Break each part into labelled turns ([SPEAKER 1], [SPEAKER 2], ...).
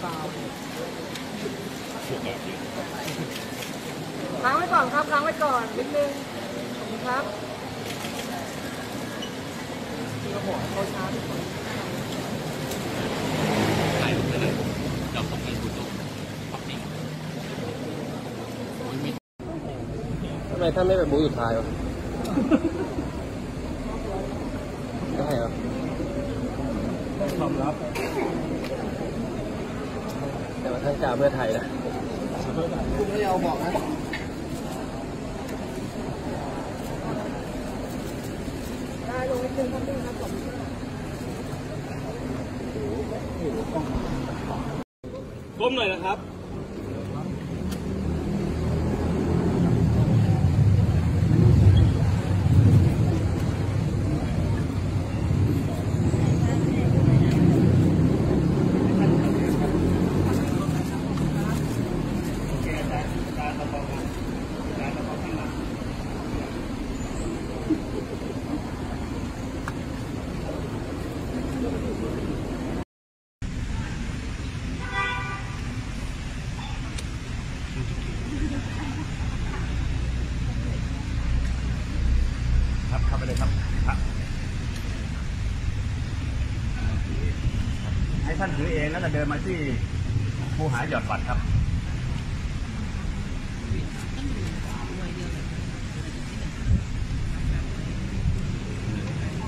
[SPEAKER 1] เล่าๆค้างไว้ก่อนครับค้างไว้ก่อนนิดนึงขอบคุณครับทีละหัเขาช้าทุกค
[SPEAKER 2] น่ายรูปได้เลยเดี๋ยวส่งใคุณดูพัติ
[SPEAKER 3] ทำไมถ้าไม่ไปบูธสุดท้ายวะได้เหรอ
[SPEAKER 4] ความลับ
[SPEAKER 3] แต่ว่าท่านกาเพื่อไทยนะ
[SPEAKER 4] คุณไม่เอาบอกนะ
[SPEAKER 1] ได้ลงนิดนึงครับพี่ครับผม
[SPEAKER 4] ก้มหน่อยนะครับ ครับเข้าไปเลยครับครับ ให้ท่านถือเองแล้วก็เดินมาที่ผู้หาหยอดบัตรครับ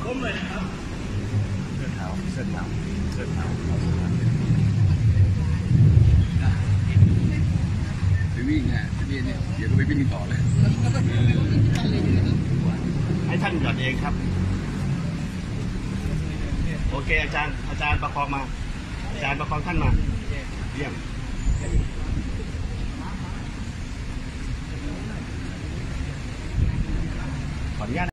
[SPEAKER 4] ก้มเลยครับ เสื้อขาวเสื้อขาวเอาเสื้อขาว
[SPEAKER 2] ไปวิ่งอะนี่เนี่ยเดี๋ยวก็ไปวิ่งต่อเลย
[SPEAKER 4] ให้ท่านหยอดเองครับ โอเคอาจารย์อาจารย์ประคองมา อาจารย์ประคองท่านมาเยี่ยม